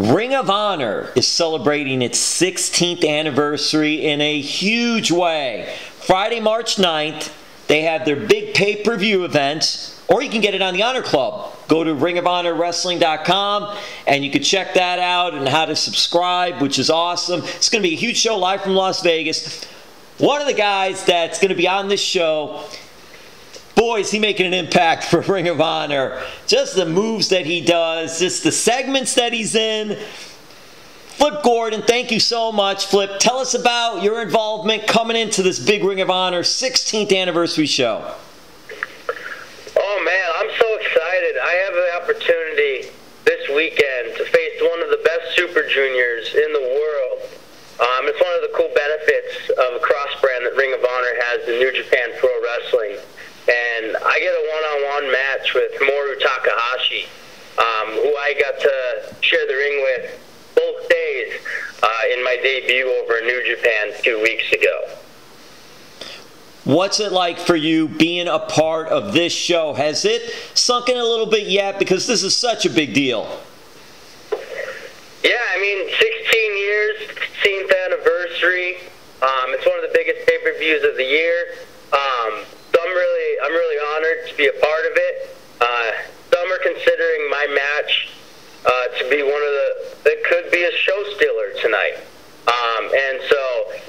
Ring of Honor is celebrating its 16th anniversary in a huge way. Friday, March 9th, they have their big pay per view event, or you can get it on the Honor Club. Go to ringofhonorwrestling.com and you can check that out and how to subscribe, which is awesome. It's going to be a huge show live from Las Vegas. One of the guys that's going to be on this show boy, is he making an impact for Ring of Honor. Just the moves that he does, just the segments that he's in. Flip Gordon, thank you so much, Flip. Tell us about your involvement coming into this big Ring of Honor 16th anniversary show. Oh, man, I'm so excited. I have the opportunity this weekend to face one of the best Super Juniors in the world. Um, it's one of the cool benefits of a cross brand that Ring of Honor has in New Japan Pro Wrestling get a one-on-one match with Hiromu Takahashi, um, who I got to share the ring with both days uh, in my debut over in New Japan two weeks ago. What's it like for you being a part of this show? Has it sunk in a little bit yet? Because this is such a big deal. Yeah, I mean, 16 years, 16th anniversary. Um, it's one of the biggest pay-per-views of the year. Um, I'm really honored to be a part of it. Uh, some are considering my match uh, to be one of the that could be a show stealer tonight. Um, and so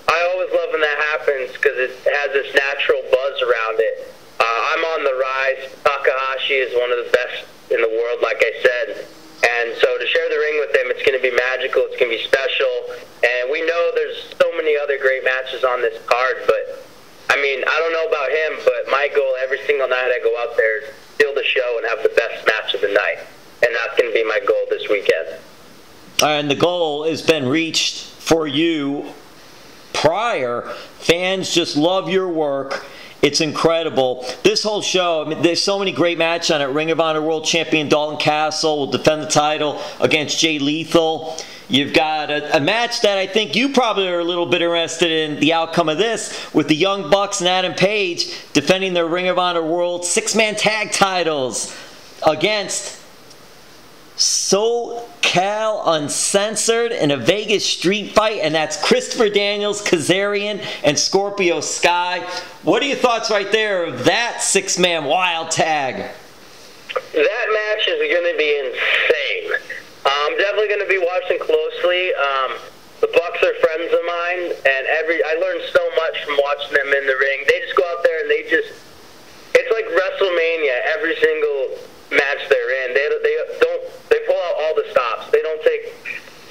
I always love when that happens because it has this natural buzz around it. Uh, I'm on the rise. Takahashi is one of the best in the world, like I said. And so to share the ring with him, it's going to be magical. It's going to be special. And we know there's so many other great matches on this card, but I mean, I don't know about him, but my goal single night I go out there steal the show and have the best match of the night. And that's going to be my goal this weekend. And the goal has been reached for you prior. Fans just love your work. It's incredible. This whole show, I mean, there's so many great matches on it. Ring of Honor World Champion Dalton Castle will defend the title against Jay Lethal. You've got a, a, match that I think you probably are a little bit interested in the outcome of this with the Young Bucks and Adam Page defending their Ring of Honor World six man tag titles against SoCal Uncensored in a Vegas street fight, and that's Christopher Daniels, Kazarian, and Scorpio Sky. What are your thoughts right there of that six man wild tag? That match is going to be insane. I'm definitely going to be watching closely. Um, the Bucks are friends of mine, and every I learned so much from watching them in the ring. They just go out there and they just it's like WrestleMania every single match they're in. They they don't they pull out all the stops. They don't take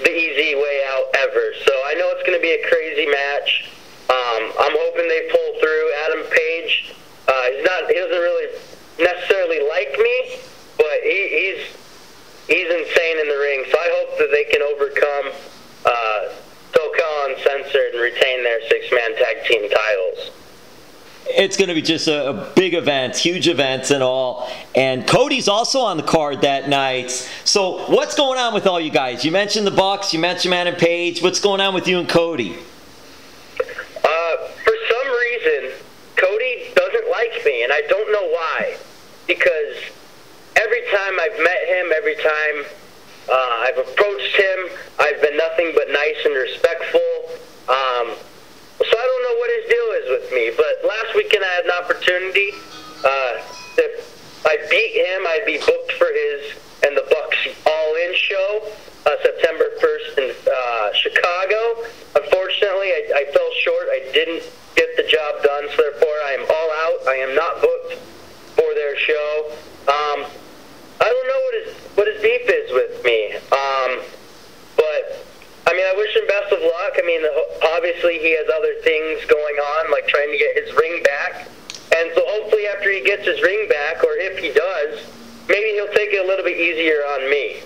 the easy way out ever. So I know it's going to be a crazy match. Um, I'm hoping they pull through. Adam Page, uh, he's not he doesn't really necessarily like me, he's insane in the ring. So I hope that they can overcome uh, SoCal Uncensored and retain their six-man tag team titles. It's going to be just a, a, big event, huge events and all. And Cody's also on the card that night. So what's going on with all you guys? You mentioned the Bucks, you mentioned Man and Page. What's going on with you and Cody? Uh, for some reason, Cody doesn't like me, and I don't know why. Because time I've met him, every time uh, I've approached him, I've been nothing but nice and respectful. Um, so I don't know what his deal is with me. But last weekend I had an opportunity. Uh, if I beat him, I'd be booked for his and the Bucks All In show uh, September 1st in uh, Chicago. Unfortunately, I, I fell short. I didn't get the job done, so therefore I am all out. I am not booked for their show. Um, I don't know what his what his beef is with me. Um, but I mean, I wish him best of luck. I mean, obviously he has other things going on, like trying to get his ring back. And so hopefully after he gets his ring back, or if he does, maybe he'll take it a little bit easier on me.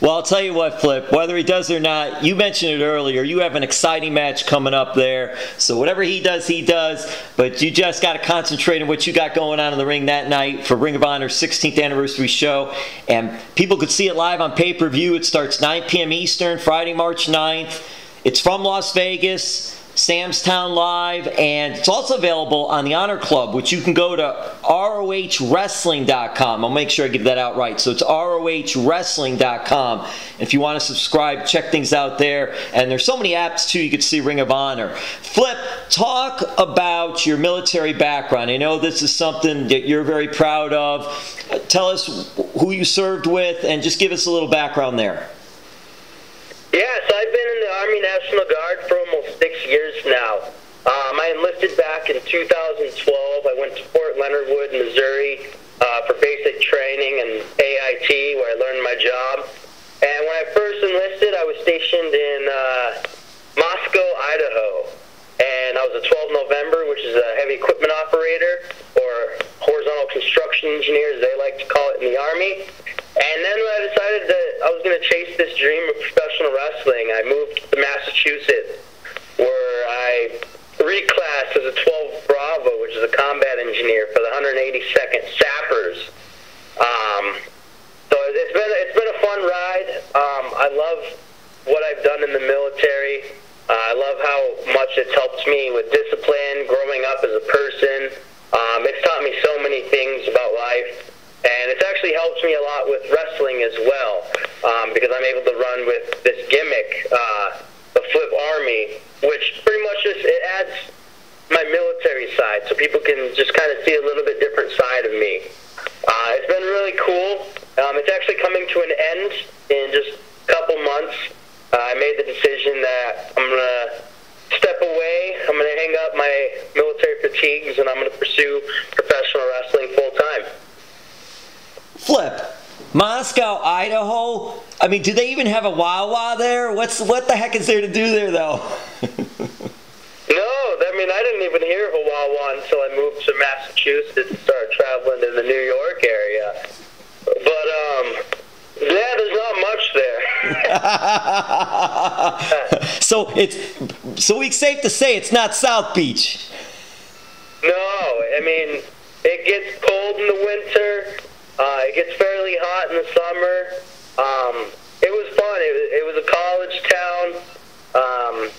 Well, I'll tell you what, Flip, whether he does or not, you mentioned it earlier, you have an exciting match coming up there. So whatever he does, he does. But you just got to concentrate on what you got going on in the ring that night for Ring of Honor's 16th anniversary show. And people could see it live on pay per view. It starts 9 p.m. Eastern, Friday, March 9th. It's from Las Vegas. Sam's Town Live, and it's also available on the Honor Club, which you can go to ROHWrestling.com. I'll make sure I give that out right. So it's ROHWrestling.com. If you want to subscribe, check things out there. And there's so many apps too. You can see Ring of Honor. Flip, talk about your military background. I know this is something that you're very proud of. Tell us who you served with, and just give us a little background there. Yes, I've been National Guard for almost six years now. Um, I enlisted back in 2012. I went to Fort Leonard Wood, Missouri, uh, for basic training and AIT, where I learned my job. And when I first enlisted, I was stationed in uh, Moscow, Idaho. And I was a 12 November, which is a heavy equipment operator, or horizontal construction engineer, as they like to call it in the Army. And then when I decided that I was going to chase this dream of professional wrestling, I moved Massachusetts, where I reclassed as a 12 Bravo, which is a combat engineer for the 182nd Sappers. Um, so it's been it's been a fun ride. Um, I love what I've done in the military. Uh, I love how much it's helped me with discipline, growing up as a person. Um, it's taught me so many things about life. And it's actually helped me a lot with wrestling as well, um, because I'm able to run with this gimmick, uh, Flip Army, which pretty much just it adds my military side, so people can just kind of see a little bit different side of me. Uh, it's been really cool. Um, it's actually coming to an end in just a couple months. Uh, I made the decision that I'm gonna step away. I'm gonna hang up my military fatigues, and I'm gonna pursue professional wrestling full time. Flip. Moscow, Idaho. I mean, do they even have a Wawa there? What's what the heck is there to do there, though? no, I mean, I didn't even hear of a Wawa until I moved to Massachusetts and started traveling in the New York area. But um, yeah, there's not much there. so it's so we safe to say it's not South Beach. No, I mean it gets cold in the winter. Uh, it gets fairly hot in the summer. Um, it was fun. It, it was a college town. Um,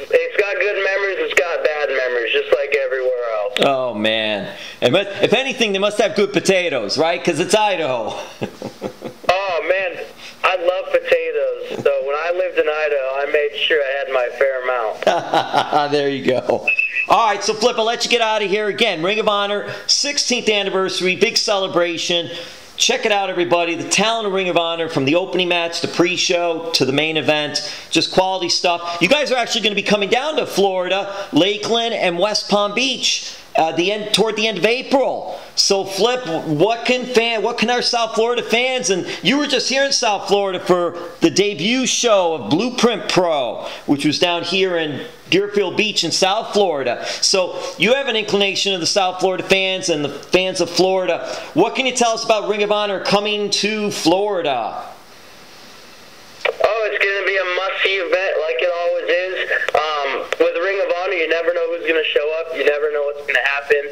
it's got good memories. It's got bad memories, just like everywhere else. Oh man! And if anything, they must have good potatoes, right? Because it's Idaho. oh man, I love potatoes. So when I lived in Idaho, I made sure I had my fair amount. there you go. All right, so Flip, I'll let you get out of here. Again, Ring of Honor, 16th anniversary, big celebration. Check it out, everybody. The talent of Ring of Honor from the opening match, the pre show, to the main event. Just quality stuff. You guys are actually going to be coming down to Florida, Lakeland, and West Palm Beach uh, the end toward the end of April. So Flip, what can fan, what can our South Florida fans and you were just here in South Florida for the debut show of Blueprint Pro, which was down here in Deerfield Beach in South Florida. So you have an inclination of the South Florida fans and the fans of Florida. What can you tell us about Ring of Honor coming to Florida? Oh, it's going to be a must-see event like it always is. Um, with the Ring of Honor, you never know who's going to show up. You never know what's going to happen.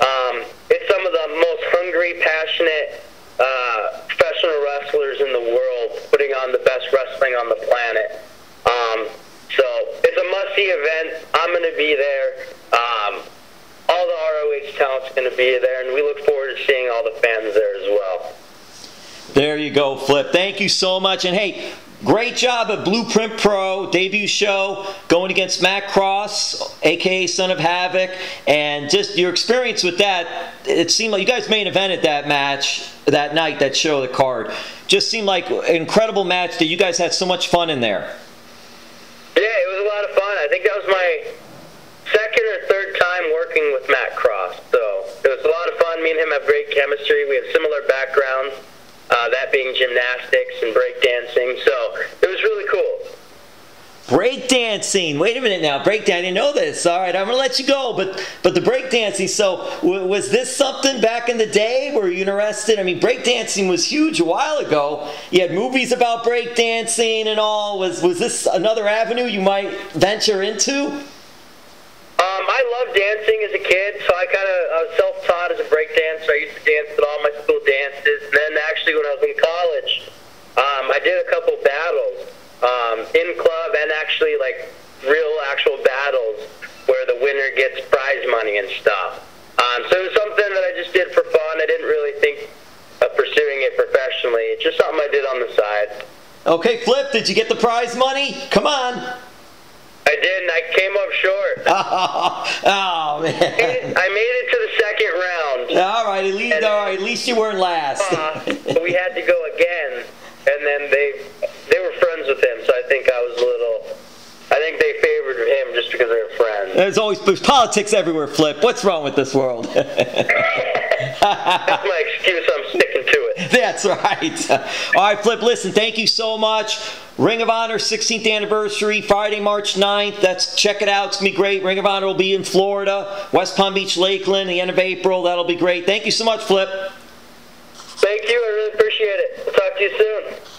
Um, it's some of the most hungry, passionate uh, professional wrestlers in the world putting on the best wrestling on the planet. Um, so it's a must-see event. I'm going to be there. Um, all the ROH talent's going to be there, and we look forward to seeing all the fans there as well. There you go, Flip. Thank you so much. And hey, Great job at Blueprint Pro debut show going against Matt Cross, aka Son of Havoc, and just your experience with that. It seemed like you guys main evented that match that night, that show, the card. Just seemed like an incredible match that you guys had so much fun in there. Yeah, it was a lot of fun. I think that was my second or third time working with Matt Cross, so it was a lot of fun. Me and him have great chemistry. We have similar backgrounds uh, that being gymnastics and breakdancing. So it was really cool. Breakdancing. Wait a minute now. Breakdancing. I didn't know this. All right, I'm gonna let you go. But but the breakdancing. So w- was this something back in the day? Were you interested? I mean, breakdancing was huge a while ago. You had movies about breakdancing and all. Was was this another avenue you might venture into? Dancing as a kid, so I kind of I was self-taught as a break dancer. I used to dance at all my school dances, and then actually when I was in college, um, I did a couple battles um, in club and actually like real actual battles where the winner gets prize money and stuff. Um, so it was something that I just did for fun. I didn't really think of pursuing it professionally. It's just something I did on the side. Okay, Flip, did you get the prize money? Come on. I didn't. I came up short. Oh man. I made it to the second round. All right, at least all right, at least you weren't last. Uh, we had to go again, and then they they were friends with him, so I think I was a little. I think they favored him just because they were friends. There's always there's politics everywhere, Flip. What's wrong with this world? That's my excuse. I'm sticking. That's right. All right, Flip, listen, thank you so much. Ring of Honor 16th anniversary, Friday, March 9th. That's check it out. It's gonna be great. Ring of Honor will be in Florida, West Palm Beach, Lakeland, the end of April. That'll be great. Thank you so much, Flip. Thank you. I really appreciate it. Talk to you soon.